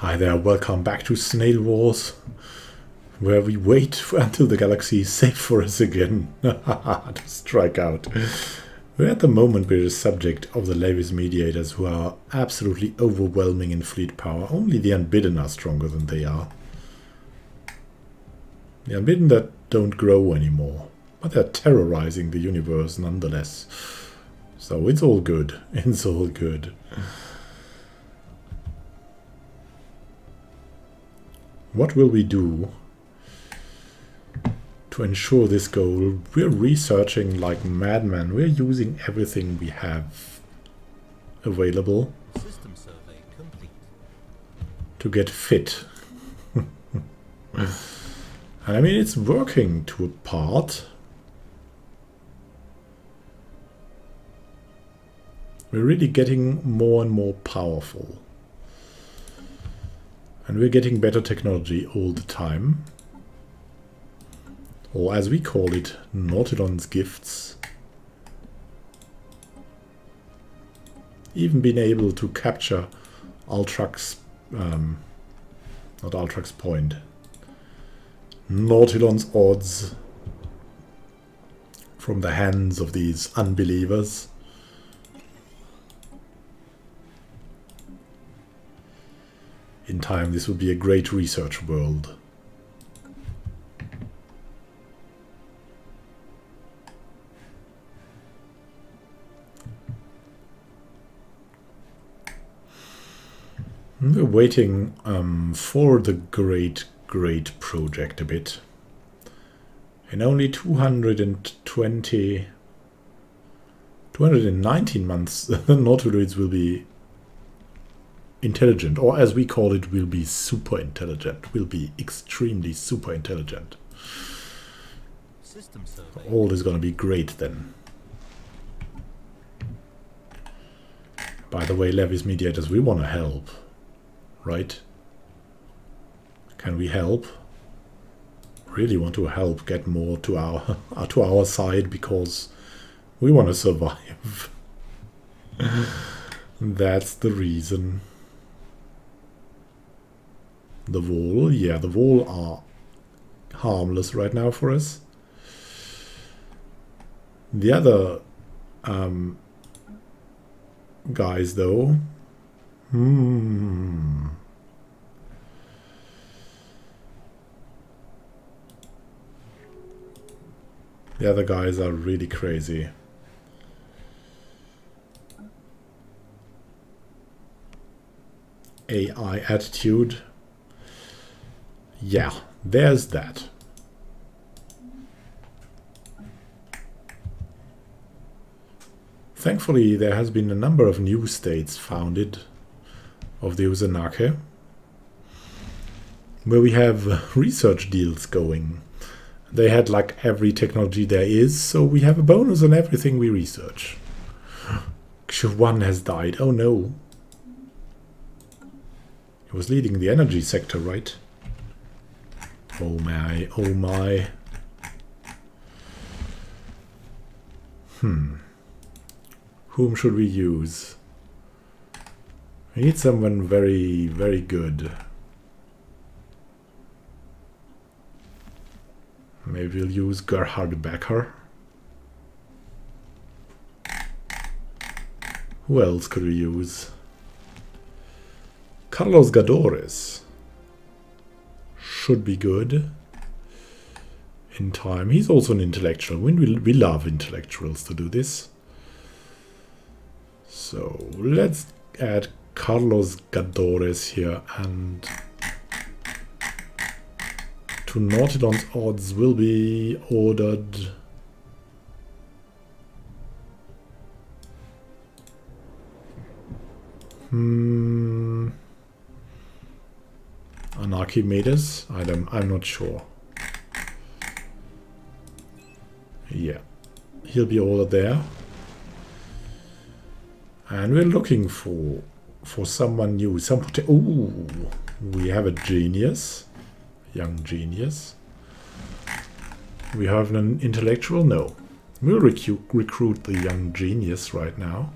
Hi there, welcome back to Snail Wars, where we wait until the galaxy is safe for us again to strike out. We're at the moment we're the subject of the Levis mediators who are absolutely overwhelming in fleet power. Only the Unbidden are stronger than they are. The Unbidden that don't grow anymore, but they're terrorizing the universe nonetheless. So it's all good. It's all good. What will we do to ensure this goal? We're researching like madmen. We're using everything we have available to get fit. and I mean, it's working to a part. We're really getting more and more powerful. And we're getting better technology all the time. Or as we call it, Nautilon's gifts. Even being able to capture Ultrax, um, not Ultrax point, Nautilon's odds from the hands of these unbelievers. In time this would be a great research world. We're waiting um, for the great, great project a bit. In only 220, 219 months, the Nautiloids will be intelligent, or as we call it, will be super intelligent, will be extremely super intelligent. All is going to be great then. By the way, Levis mediators, we want to help, right? Can we help? Really want to help get more to our to our side because we want to survive. That's the reason. The wall, yeah, the wall are harmless right now for us. The other um, guys, though, hmm. The other guys are really crazy. AI attitude. Yeah, there's that. Thankfully, there has been a number of new states founded of the Uzanake, where we have research deals going. They had like every technology there is, so we have a bonus on everything we research. One has died. Oh no. He was leading the energy sector, right? Oh my, oh my. Hmm. Whom should we use? We need someone very, very good. Maybe we'll use Gerhard Becker. Who else could we use? Carlos Gadores should be good in time. He's also an intellectual. We, we love intellectuals to do this. So let's add Carlos Gadores here and to Nautilon's odds will be ordered Hmm an Archimedes? I don't, I'm not sure. Yeah, he'll be all there. And we're looking for for someone new. Some Ooh, we have a genius, young genius. We have an intellectual. No, we'll recruit recruit the young genius right now.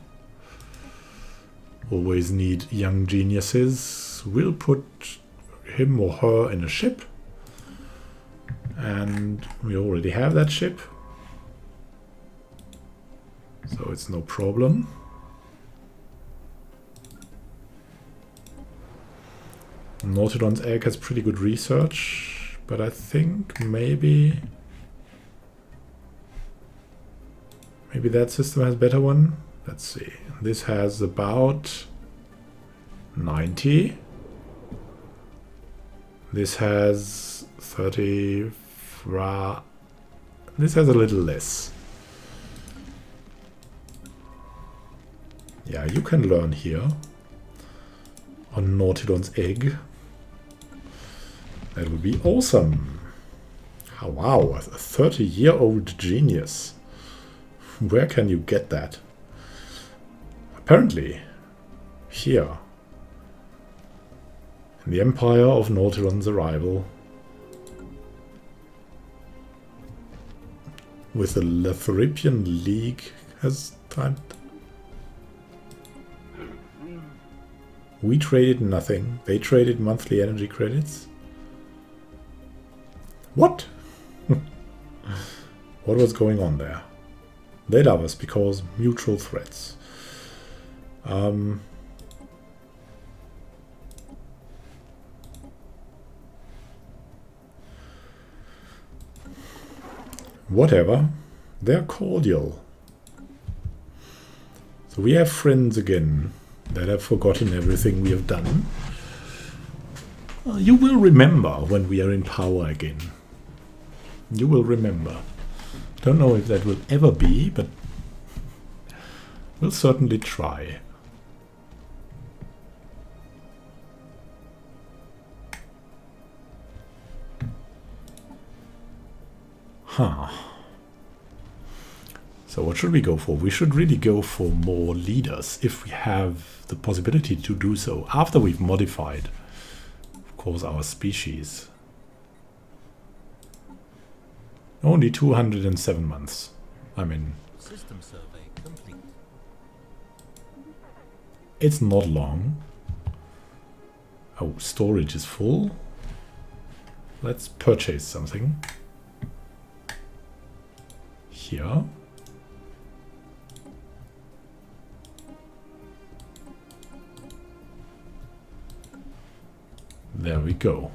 Always need young geniuses We'll put him or her in a ship. And we already have that ship. So it's no problem. Nautilon's egg has pretty good research, but I think maybe maybe that system has better one. Let's see. This has about 90. This has 30. fra... This has a little less. Yeah, you can learn here on Nautilon's egg. That would be awesome. Oh, wow, a 30-year-old genius. Where can you get that? Apparently, here. In the Empire of Nautilon's arrival. With the Lethripian League has time. We traded nothing. They traded monthly energy credits. What? what was going on there? They love us because mutual threats. Um, whatever. They're cordial. So we have friends again that have forgotten everything we have done. Uh, you will remember when we are in power again. You will remember. Don't know if that will ever be, but we'll certainly try. Huh. So what should we go for? We should really go for more leaders if we have the possibility to do so after we've modified, of course, our species. Only 207 months. I mean, System survey complete. It's not long. Oh, storage is full. Let's purchase something. Here. There we go.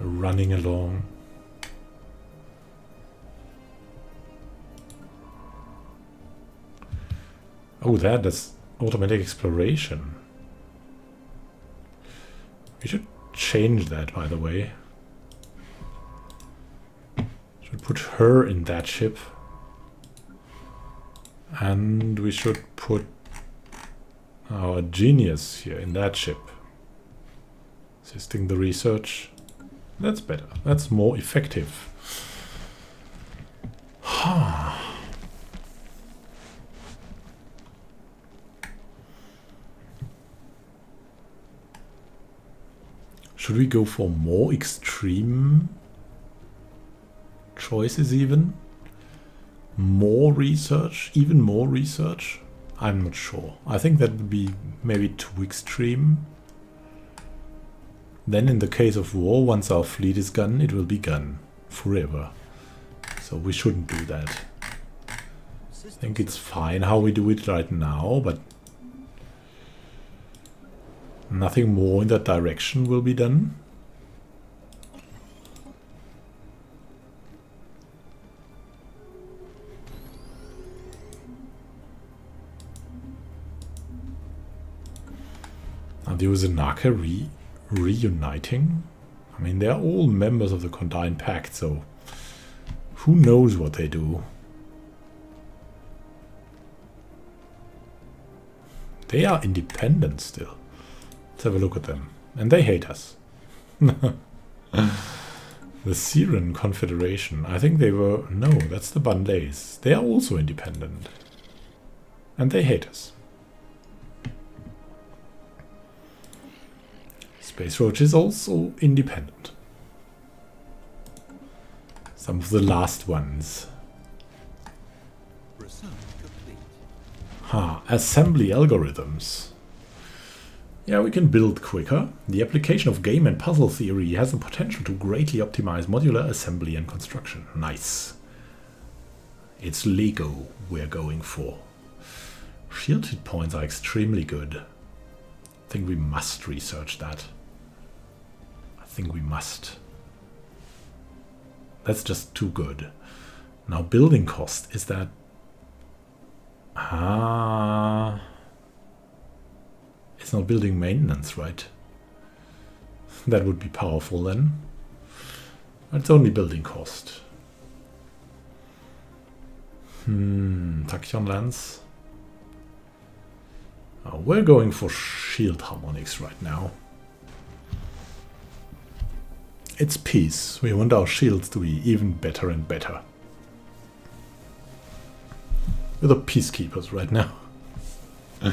running along. Oh, that, that's automatic exploration. We should change that, by the way. Should put her in that ship. And we should put our genius here in that ship. Assisting the research. That's better. That's more effective. Should we go for more extreme choices even? More research? Even more research? I'm not sure. I think that would be maybe too extreme. Then in the case of war, once our fleet is gone, it will be gone forever. So we shouldn't do that. I think it's fine how we do it right now, but nothing more in that direction will be done. Now there was a Nakari reuniting. I mean, they're all members of the Condign Pact, so who knows what they do. They are independent still. Let's have a look at them. And they hate us. the Syrian Confederation. I think they were... No, that's the Bandays. They are also independent. And they hate us. Space Roach is also independent. Some of the last ones. Ha, assembly algorithms. Yeah, we can build quicker. The application of game and puzzle theory has the potential to greatly optimize modular assembly and construction. Nice. It's Lego we're going for. Shield hit points are extremely good. I think we must research that. I think we must. That's just too good. Now building cost, is that... Ah... It's not building maintenance, right? That would be powerful then. It's only building cost. Hmm, Tachyon Lens. Oh, we're going for shield harmonics right now. It's peace. We want our shields to be even better and better. We're the peacekeepers right now.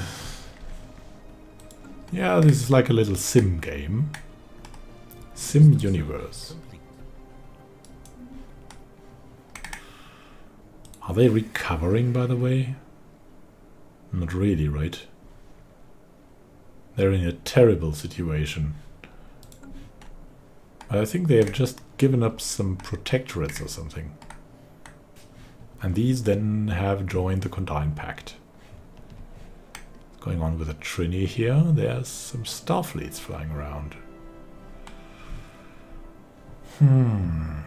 yeah, this is like a little sim game. Sim universe. Are they recovering, by the way? Not really, right? They're in a terrible situation. I think they have just given up some protectorates or something. And these then have joined the Condign Pact. Going on with a Trini here, there's some Starfleets flying around. Hmm.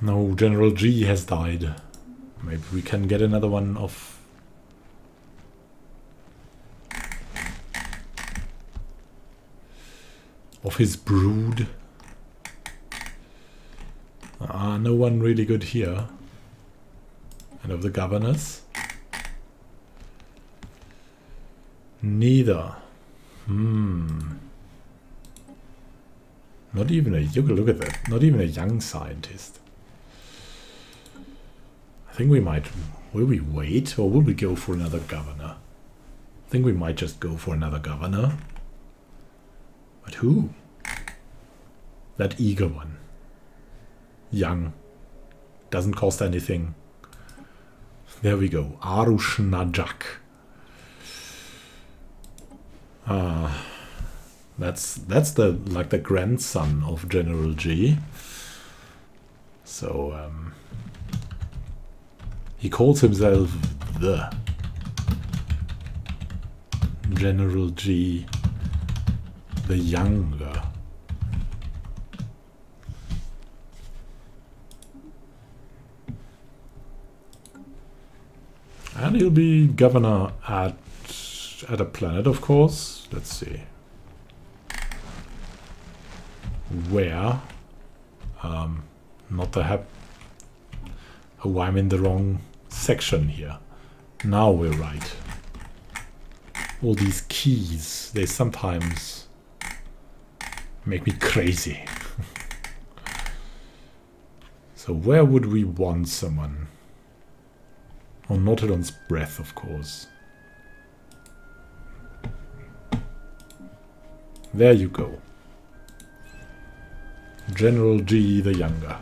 No, General G has died. Maybe we can get another one of... Of his brood. Ah, no one really good here. And of the governors? Neither. Hmm. Not even a... Look at that. Not even a young scientist. I think we might... Will we wait or will we go for another governor? I think we might just go for another governor. But who? That eager one. Young. Doesn't cost anything. There we go. Arush Najak. Ah, that's that's the like the grandson of General G. So um, he calls himself the General G the Younger. And he'll be governor at at a planet, of course. Let's see. Where? Um, not the hap. Oh, I'm in the wrong section here. Now we're right. All these keys, they sometimes make me crazy. so where would we want someone? On Nautilon's breath, of course. There you go. General G the Younger.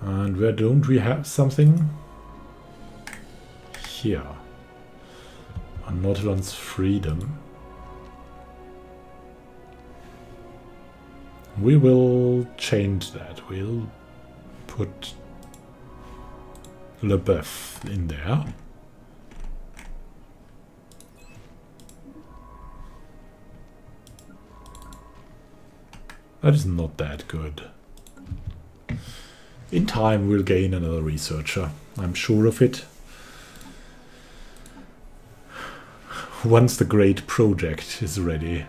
And where don't we have something? Here. On Nautilon's freedom. We will change that. We'll put LeBeouf in there. That is not that good. In time we'll gain another researcher. I'm sure of it. Once the great project is ready.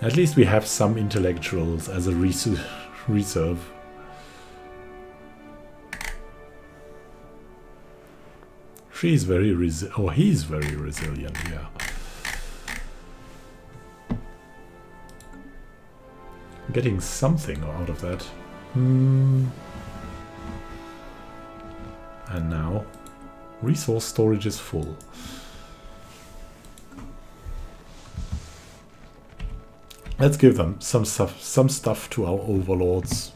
At least we have some intellectuals as a res reserve. She's very res- or oh he's very resilient, yeah. getting something out of that. Hmm. And now resource storage is full. Let's give them some stuff some stuff to our overlords.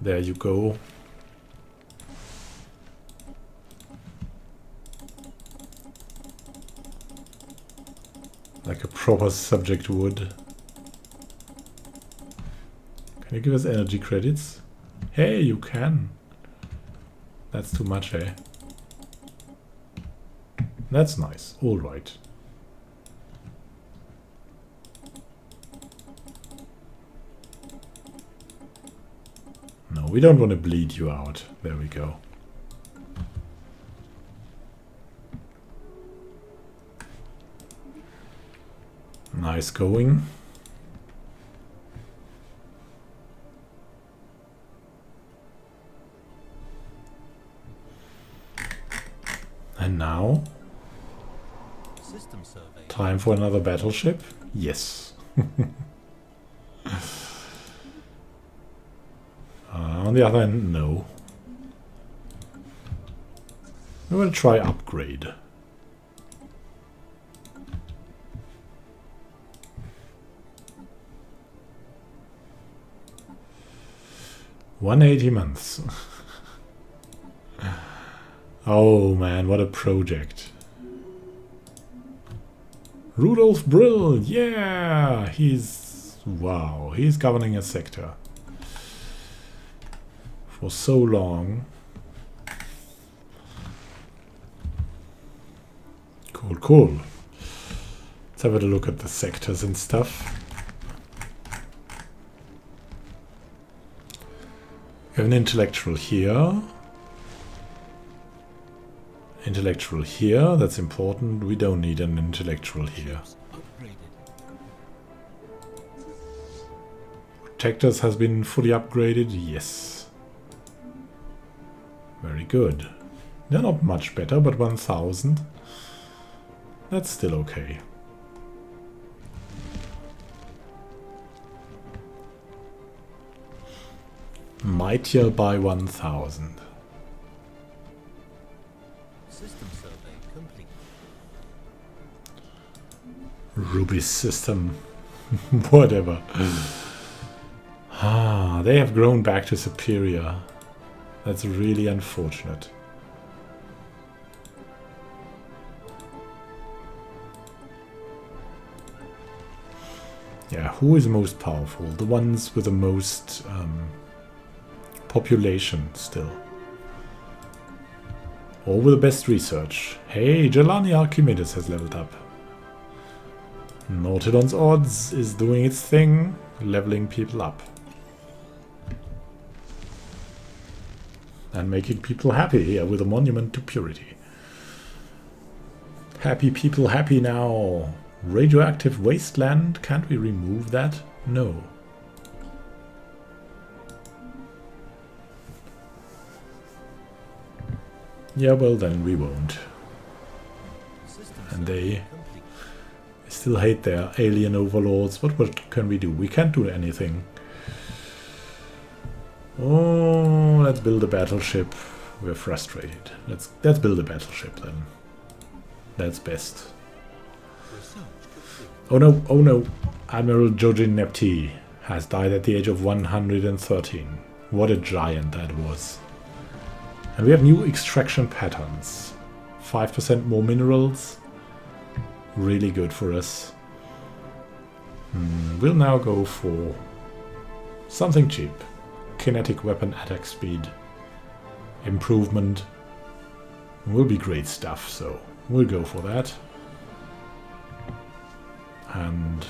There you go. Like a proper subject would. Can you give us energy credits? Hey, you can. That's too much, eh? That's nice. Alright. No, we don't want to bleed you out. There we go. Nice going. And now? Time for another battleship? Yes. on the other hand, no. We will try upgrade. One eighty months. oh man, what a project. Rudolf Brill, yeah! He's... wow, he's governing a sector. For so long. Cool, cool. Let's have a look at the sectors and stuff. We have an intellectual here. Intellectual here, that's important. We don't need an intellectual here. Protectors has been fully upgraded, yes. Very good. They're not much better, but 1000. That's still okay. Mightier by 1000. System survey complete. Ruby system. Whatever. ah, they have grown back to superior. That's really unfortunate. Yeah, who is most powerful? The ones with the most um, population still. Or with the best research. Hey, Jelani Archimedes has leveled up. Nautilon's odds is doing its thing, leveling people up. And making people happy here with a monument to purity. Happy people happy now. Radioactive wasteland, can't we remove that? No. Yeah, well then we won't. And they still hate their alien overlords. What, what can we do? We can't do anything. Oh, let's build a battleship. We're frustrated. Let's let's build a battleship then. That's best. Oh no, oh no. Admiral Jojin Nepti has died at the age of 113. What a giant that was. And we have new extraction patterns. 5% more minerals. Really good for us. Hmm, we'll now go for something cheap. Kinetic weapon attack speed. Improvement. Will be great stuff, so we'll go for that. And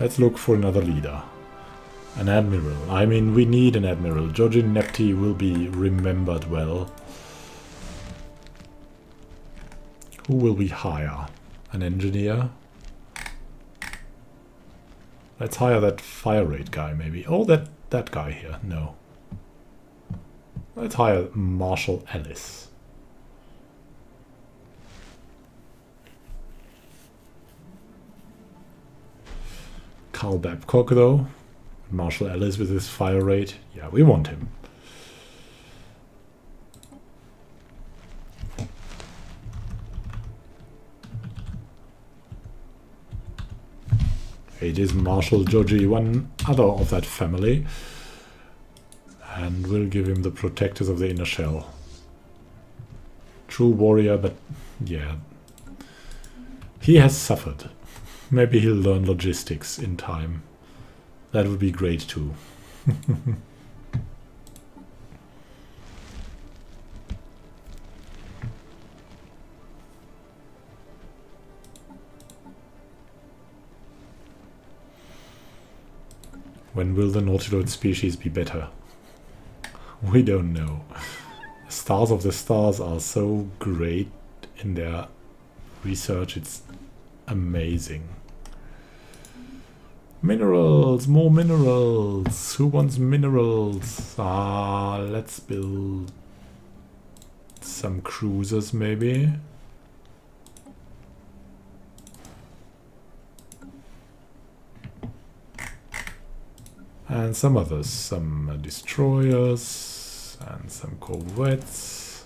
let's look for another leader. An admiral. I mean, we need an admiral. Georgin Nepti will be remembered well. Who will we hire? An engineer? Let's hire that fire rate guy, maybe. Oh, that, that guy here. No. Let's hire Marshall Ellis. Carl Babcock, though. Marshall Ellis with his fire rate. Yeah, we want him. It is Marshal Joji, one other of that family. And we'll give him the Protectors of the Inner Shell. True warrior, but yeah. He has suffered. Maybe he'll learn logistics in time. That would be great too. When will the Nautiloid species be better? We don't know. The stars of the stars are so great in their research, it's amazing. Minerals, more minerals. Who wants minerals? Ah, let's build some cruisers maybe. And some others, some destroyers and some corvettes.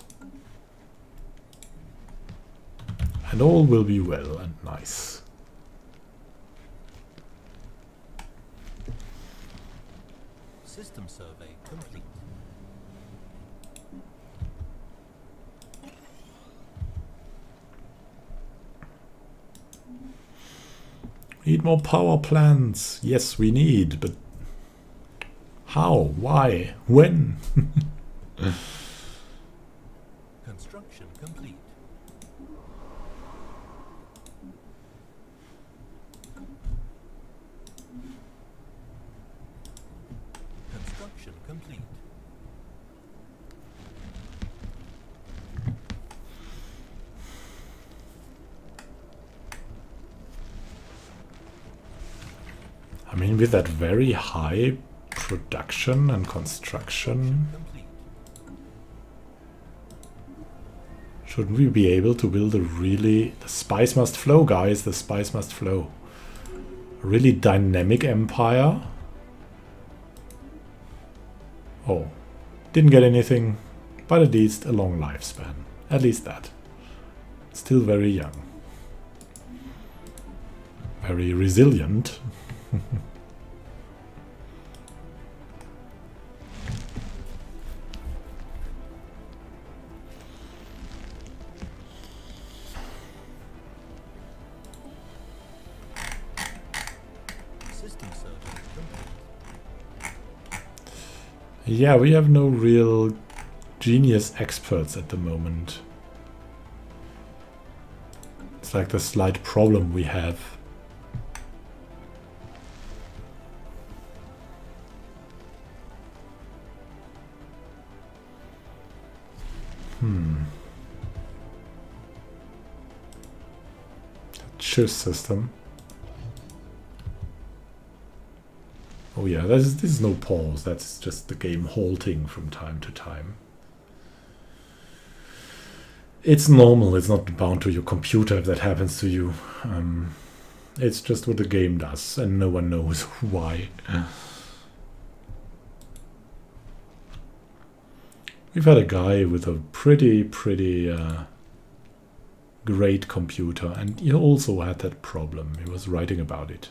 And all will be well and nice. System survey complete. Need more power plants. Yes, we need, but how? Why? When? Construction complete. Construction complete. I mean, with that very high production and construction, shouldn't we be able to build a really... The spice must flow, guys. The spice must flow. A really dynamic empire. Oh, didn't get anything, but at least a long lifespan. At least that. Still very young. Very resilient. Yeah, we have no real genius experts at the moment. It's like the slight problem we have. Hmm. Choose system. Oh yeah, this is, this is no pause, that's just the game halting from time to time. It's normal, it's not bound to your computer if that happens to you. Um, it's just what the game does, and no one knows why. We've had a guy with a pretty, pretty uh, great computer, and he also had that problem. He was writing about it.